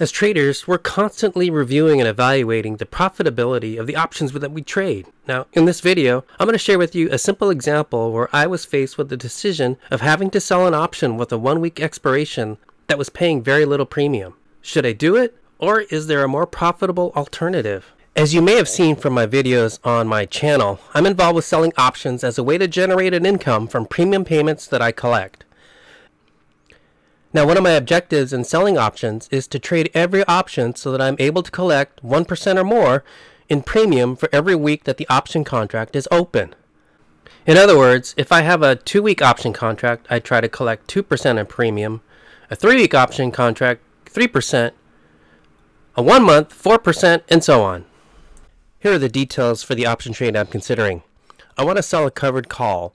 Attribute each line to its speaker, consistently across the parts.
Speaker 1: As traders, we're constantly reviewing and evaluating the profitability of the options that we trade. Now, in this video, I'm going to share with you a simple example where I was faced with the decision of having to sell an option with a one week expiration that was paying very little premium. Should I do it, or is there a more profitable alternative? As you may have seen from my videos on my channel, I'm involved with selling options as a way to generate an income from premium payments that I collect. Now, one of my objectives in selling options is to trade every option so that I'm able to collect 1% or more in premium for every week that the option contract is open. In other words, if I have a two week option contract, I try to collect 2% in premium, a three week option contract, 3%, a one month, 4%, and so on. Here are the details for the option trade I'm considering. I want to sell a covered call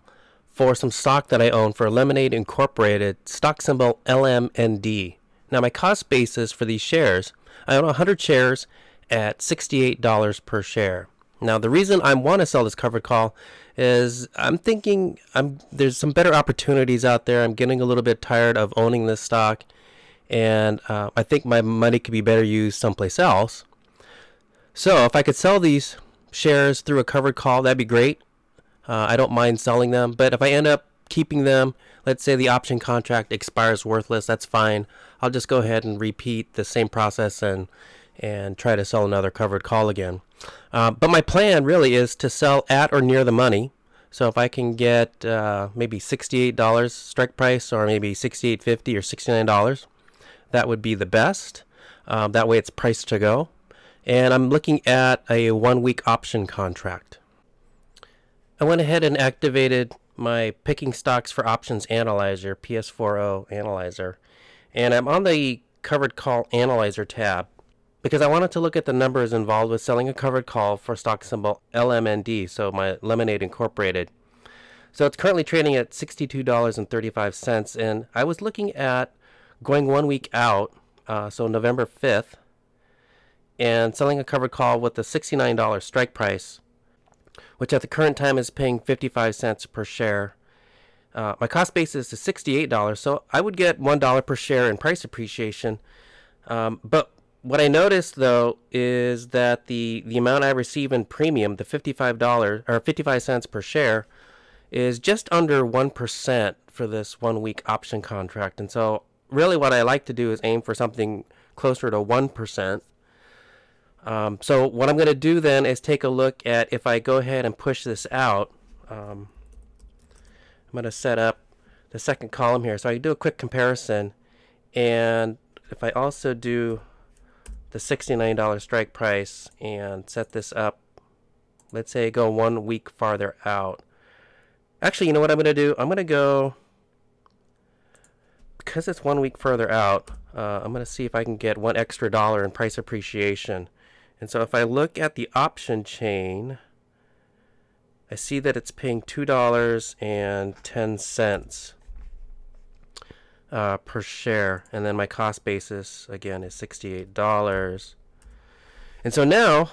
Speaker 1: for some stock that I own for Lemonade Incorporated, stock symbol LMND. Now, my cost basis for these shares, I own 100 shares at $68 per share. Now, the reason I want to sell this covered call is I'm thinking I'm there's some better opportunities out there. I'm getting a little bit tired of owning this stock, and uh, I think my money could be better used someplace else. So, if I could sell these shares through a covered call, that'd be great. Uh, I don't mind selling them, but if I end up keeping them, let's say the option contract expires worthless, that's fine. I'll just go ahead and repeat the same process and and try to sell another covered call again. Uh, but my plan really is to sell at or near the money. So if I can get uh, maybe $68 strike price or maybe $68.50 or $69, that would be the best. Um, that way it's priced to go. And I'm looking at a one week option contract. I went ahead and activated my picking stocks for options analyzer, PS4O analyzer, and I'm on the covered call analyzer tab because I wanted to look at the numbers involved with selling a covered call for stock symbol LMND, so my Lemonade Incorporated. So it's currently trading at $62.35, and I was looking at going one week out, uh, so November 5th, and selling a covered call with a $69 strike price which at the current time is paying 55 cents per share. Uh, my cost basis is $68, so I would get $1 per share in price appreciation. Um, but what I noticed though is that the, the amount I receive in premium, the $55 or 55 cents per share, is just under 1% for this one week option contract. And so, really, what I like to do is aim for something closer to 1%. Um, so what I'm going to do then is take a look at if I go ahead and push this out. Um, I'm going to set up the second column here. So I do a quick comparison. And if I also do the $69 strike price and set this up, let's say go one week farther out. Actually, you know what I'm going to do? I'm going to go, because it's one week further out, uh, I'm going to see if I can get one extra dollar in price appreciation. And so if I look at the option chain, I see that it's paying $2.10 uh, per share. And then my cost basis, again, is $68. And so now,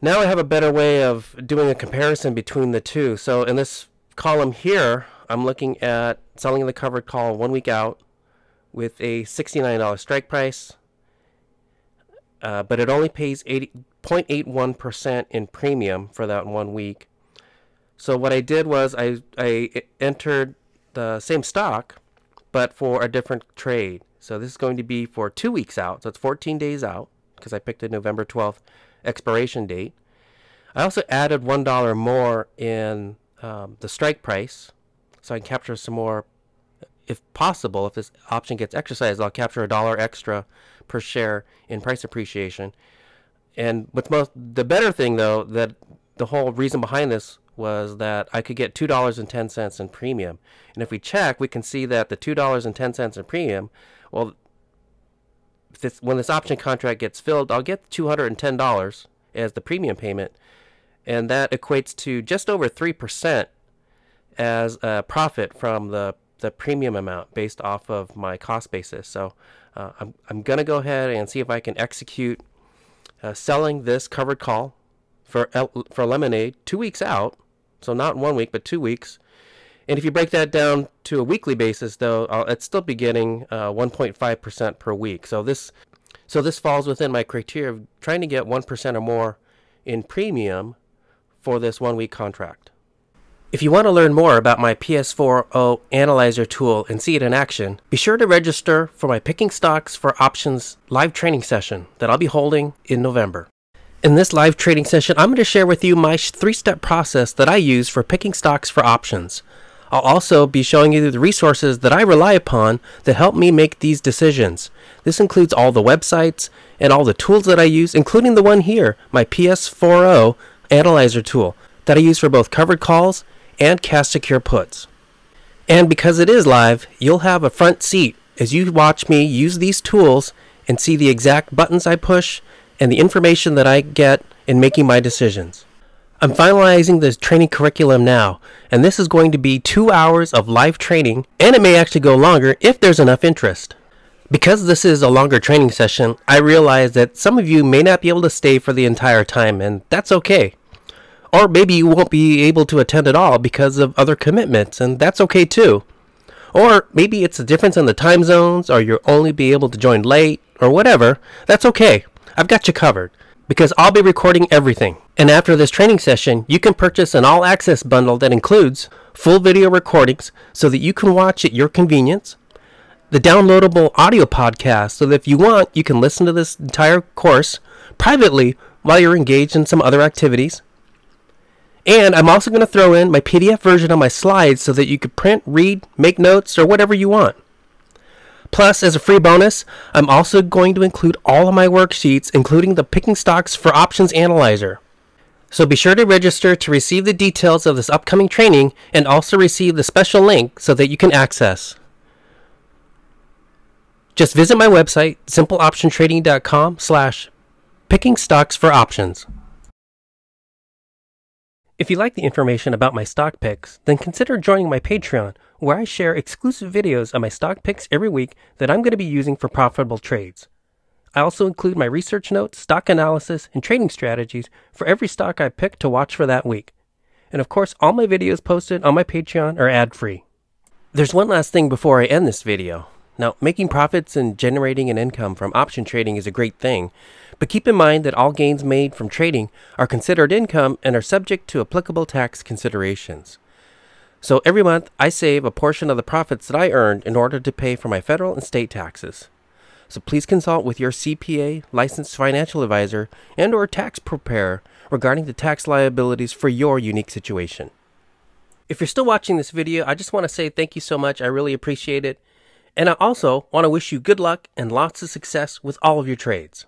Speaker 1: now I have a better way of doing a comparison between the two. So in this column here, I'm looking at selling the covered call one week out with a $69 strike price uh, but it only pays 0.81% in premium for that one week. So what I did was I, I entered the same stock, but for a different trade. So this is going to be for two weeks out. So it's 14 days out because I picked a November 12th expiration date. I also added $1 more in um, the strike price so I can capture some more if possible, if this option gets exercised, I'll capture a dollar extra per share in price appreciation. And what's most the better thing though that the whole reason behind this was that I could get two dollars and ten cents in premium. And if we check, we can see that the two dollars and ten cents in premium, well, this, when this option contract gets filled, I'll get two hundred and ten dollars as the premium payment, and that equates to just over three percent as a profit from the the premium amount based off of my cost basis. So uh, I'm, I'm going to go ahead and see if I can execute uh, selling this covered call for, for Lemonade two weeks out. So not one week, but two weeks. And if you break that down to a weekly basis, though, I'll, I'd still be getting uh, 1.5% per week. So this, so this falls within my criteria of trying to get 1% or more in premium for this one week contract. If you want to learn more about my PS4o Analyzer tool and see it in action, be sure to register for my Picking Stocks for Options live training session that I'll be holding in November. In this live trading session, I'm going to share with you my three step process that I use for picking stocks for options. I'll also be showing you the resources that I rely upon that help me make these decisions. This includes all the websites and all the tools that I use, including the one here, my PS4o Analyzer tool, that I use for both covered calls and cash secure puts. And because it is live, you'll have a front seat as you watch me use these tools and see the exact buttons I push and the information that I get in making my decisions. I'm finalizing the training curriculum now, and this is going to be two hours of live training, and it may actually go longer if there's enough interest. Because this is a longer training session, I realize that some of you may not be able to stay for the entire time, and that's okay. Or maybe you won't be able to attend at all because of other commitments, and that's okay too. Or maybe it's a difference in the time zones, or you'll only be able to join late, or whatever. That's okay. I've got you covered because I'll be recording everything. And after this training session, you can purchase an all access bundle that includes full video recordings so that you can watch at your convenience, the downloadable audio podcast so that if you want, you can listen to this entire course privately while you're engaged in some other activities and I'm also going to throw in my PDF version of my slides so that you could print, read, make notes, or whatever you want. Plus, as a free bonus, I'm also going to include all of my worksheets, including the Picking Stocks for Options Analyzer. So be sure to register to receive the details of this upcoming training and also receive the special link so that you can access. Just visit my website, simpleoptiontrading.com slash picking stocks for options. If you like the information about my stock picks, then consider joining my Patreon, where I share exclusive videos of my stock picks every week that I'm going to be using for profitable trades. I also include my research notes, stock analysis, and trading strategies for every stock I pick to watch for that week. And of course, all my videos posted on my Patreon are ad free. There's one last thing before I end this video. Now, making profits and generating an income from option trading is a great thing, but keep in mind that all gains made from trading are considered income and are subject to applicable tax considerations. So every month, I save a portion of the profits that I earned in order to pay for my federal and state taxes. So please consult with your CPA, licensed financial advisor, and or tax preparer regarding the tax liabilities for your unique situation. If you're still watching this video, I just want to say thank you so much. I really appreciate it. And I also want to wish you good luck and lots of success with all of your trades.